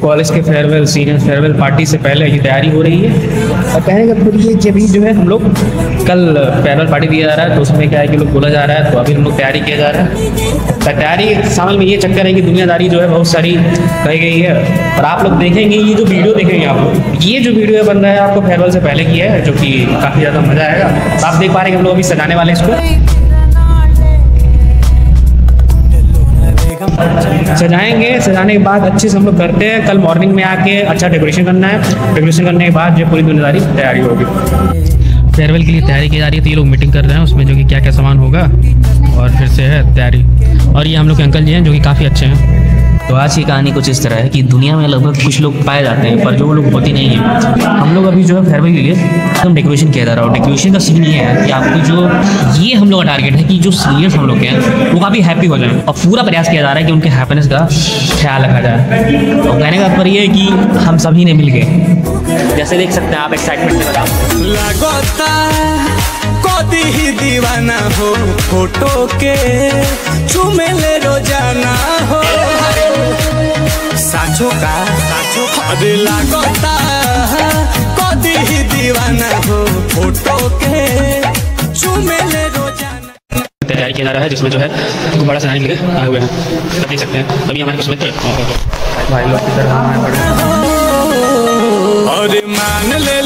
College के farewell senior farewell party से पहले ये तैयारी हो रही है। और कहने का फिर ये जब जो है हम लोग कल फेयरवेल पार्टी दिया जा रहा है तो उसमें क्या है कि लोग बोला जा रहा है तो अभी हम लोग तैयारी किया जा रहा है। तैयारी शामिल में ये चक्कर है कि दुनियादारी जो है बहुत सारी कही गई है। और आप लोग देखेंगे, ये जो वीडियो देखेंगे आप लोग, ये जो वीडियो बन रहा है, आपको फेयरवेल से पहले की है, जो कि काफ़ी ज़्यादा मज़ा आएगा। आप देख पा रहे हैं हम लोग अभी सजाने वाले इसको। सजाएँगे, सजाने के बाद अच्छे से हम लोग करते हैं। कल मॉर्निंग में आके अच्छा डेकोरेशन करना है। डेकोरेशन करने के बाद जो पूरी दुनियादारी तैयारी होगी। फेयरवेल के लिए तैयारी की जा रही है तो ये लोग मीटिंग कर रहे हैं, उसमें जो कि क्या क्या सामान होगा और फिर से है तैयारी। और ये हम लोग के अंकल जी हैं जो कि काफ़ी अच्छे हैं। तो आज की कहानी कुछ इस तरह है कि दुनिया में लगभग कुछ लोग पाए जाते हैं, पर जो लोग होते नहीं हैं। हम लोग अभी जो है फेयरवेल के लिए एकदम डेकोरेशन किया जा रहा है डेकोरेशन का सीन ये है कि आपकी जो ये हम लोग का टारगेट है कि जो सीनियर्स हम लोग के हैं, वो काफ़ी हैप्पी हो जाए और पूरा प्रयास किया जा रहा है कि उनके हैप्पीनेस का ख्याल रखा जाए। और कहने का तात्पर्य है कि हम सभी ने मिल के जैसे देख सकते हैं आप एक्साइटमेंट में कदी ही दीवाना हो फ़ोटो के चुमेले रोज़ाना हो। साचो का साचो अरे लगता कदी ही दीवाना हो फ़ोटो के चुमेले रोज़ाना। तैयारी किया जा रहा है जिसमें जो है गुब्बारा सजाने के लिए आए हुए हैं। आप देख सकते हैं अभी हमारे कुछ मित्र भाई लोग अरे मान ले ले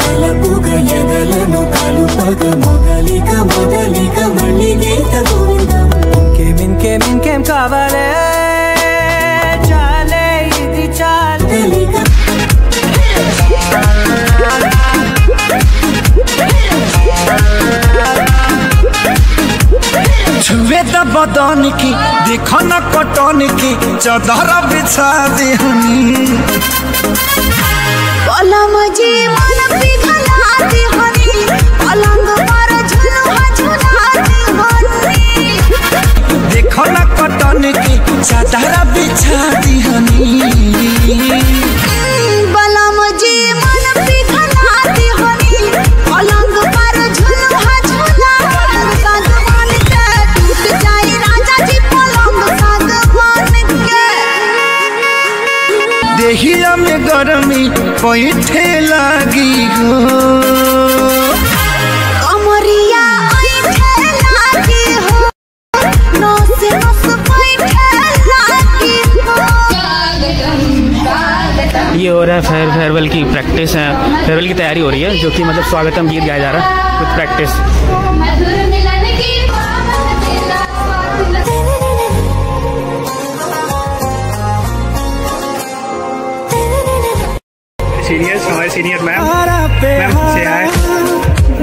ತಲಪುಗ ಎದಲನು ತಲುಪಗ ಮೊದಲಿಗ ಮೊದಲಿಗ ಮಲ್ಲಿಗೆ ಗೋವಿಂದ ಮಿಂಕೆ ಮಿಂಕೆ ಮಿಂಕೆ ಕಾವಲೇ ಚಾಲೆ ಇದು ಚಾಲಿಗ छुए त बदन की देख न कटन की चदर बिछा दे पलंग सागवान के। देहिया में गर्मी पैठे लागी हो। प्रैक्टिस है। फेयरवेल की तैयारी हो रही है जो कि मतलब स्वागतम गीत गाया जा रहा है विथ प्रैक्टिस मधुर मिलन की सीनियर्स हमारे सीनियर मैम पे मैम से आए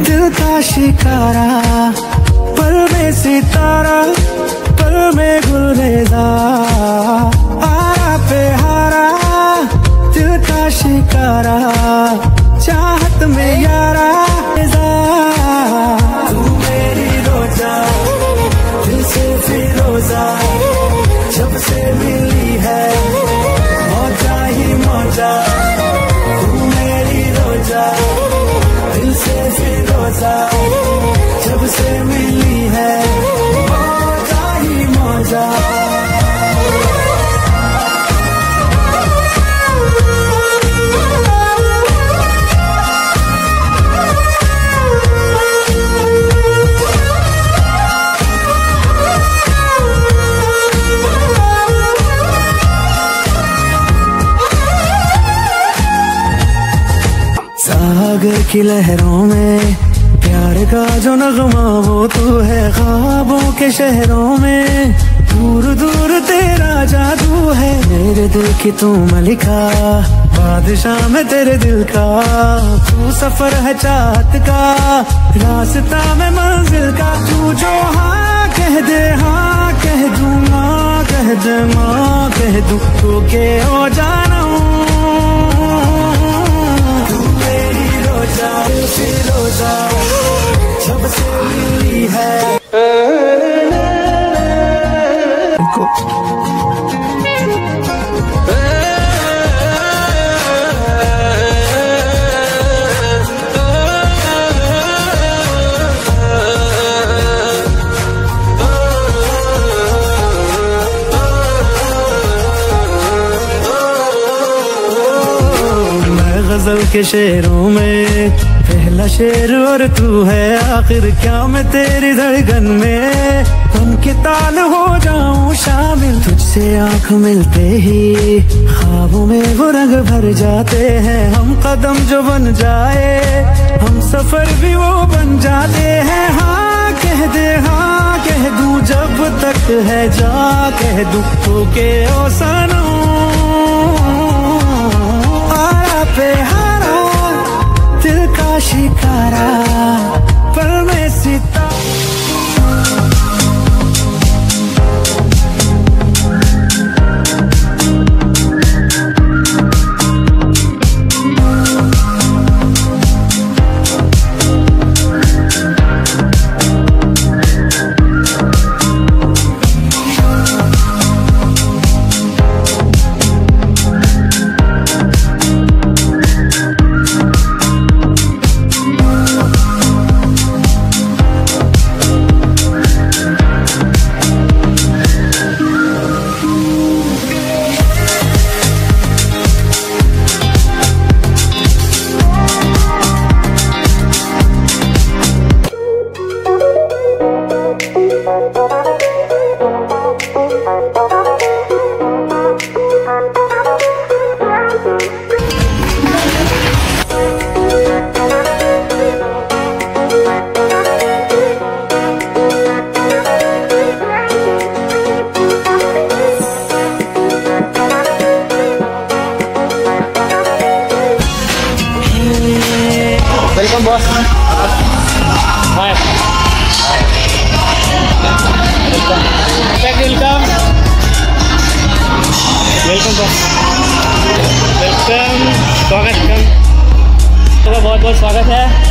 दिल का शिकारा पल में सितारा पल में गुलरेजा। शिकारा। चाहत की लहरों में, प्यार का जो नगमा वो तू है ख्वाबों के शहरों में। दूर दूर तेरा जादू है मेरे दिल की तू मलिका, बादशाह में तेरे दिल का। तू सफ़र है चाहत का, रास्ता में मंजिल का। तू जो हाँ कह दे हाँ कह दूँगा कह दे, माँ कह दूँ, तू के हो जाना जाओ जब मिली है। गज़ल के शेरों में। पहला शेर और तू है आखिर क्या मैं तेरी धड़कन में? तुम के ताल हो जाऊँ शामिल, तुझसे आँख मिलते ही। ख्वाबों में वो रंग भर जाते हैं, हम कदम जो बन जाए। हम सफ़र भी वो बन जाते हैं। हाँ कह दे हाँ कह दूँ जब तक है जा, कह दूँ तो के ओ सनम पे का शिकारा स्वागत तो बहुत बहुत स्वागत है।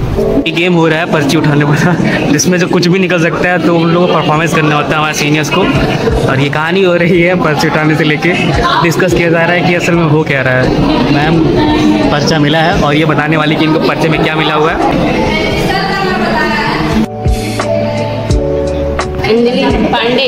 ये गेम हो रहा है पर्ची उठाने वाला, जिसमें जो कुछ भी निकल सकता है तो उन लोगों को परफॉर्मेंस करना होता है हमारे सीनियर्स को। और ये कहानी हो रही है पर्ची उठाने से लेके डिस्कस किया जा रहा है कि असल में हो क्या रहा है। मैम, पर्चा मिला है और ये बताने वाली कि इनको पर्चे में क्या मिला हुआ है। अंजलि पांडे।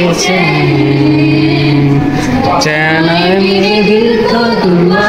कैसे चैन है मेरे दिल का कुआ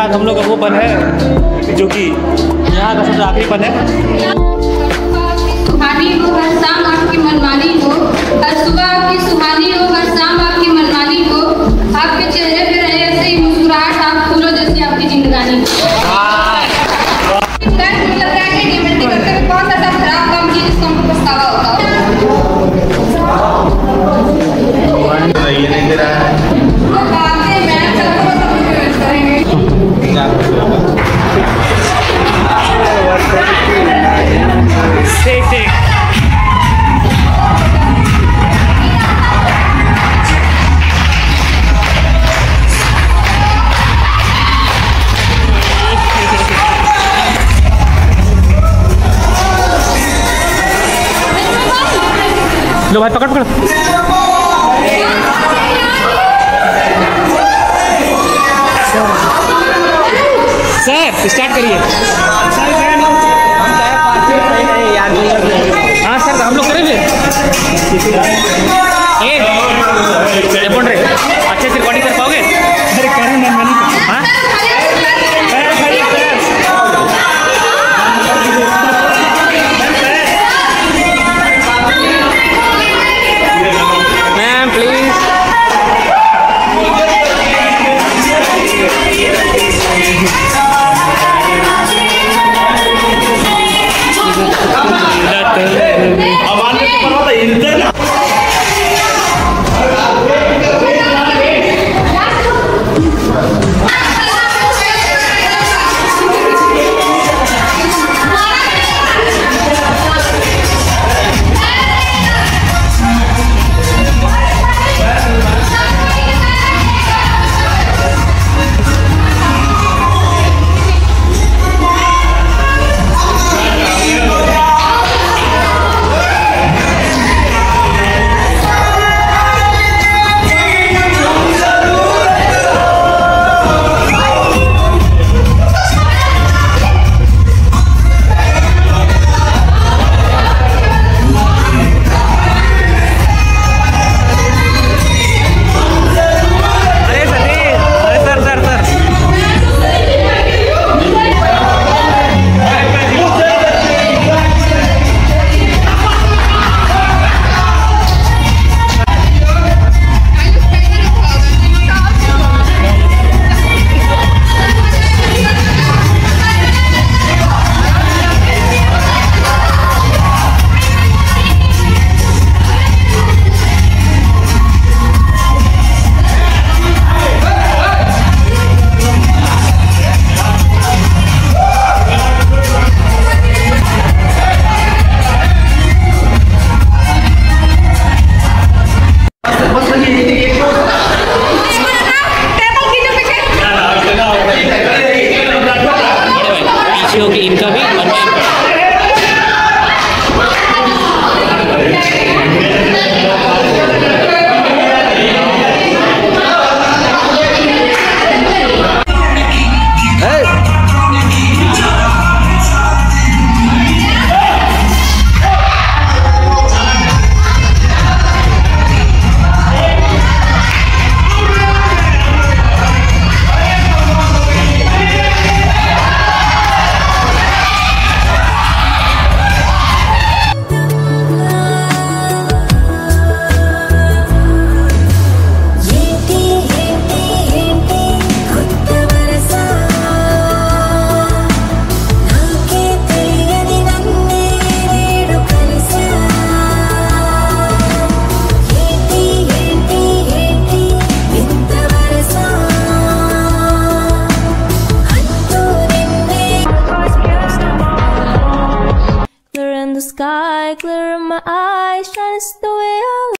साथ हम लोग का वो पन है, जो कि यहाँ का सबसे आखिरी पन है। लो भाई पकड़ पकड़। सर स्टार्ट करिए।